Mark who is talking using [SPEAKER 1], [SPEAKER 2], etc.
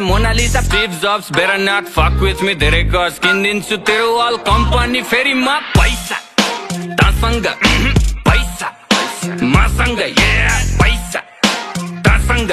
[SPEAKER 1] Mona Lisa Steve Jobs better not fuck with me धेरै गज किनिदिन्छु तेरो अल कम्पनी फेरि म पैसा तसँग पैसा मसँग पैसा तसँग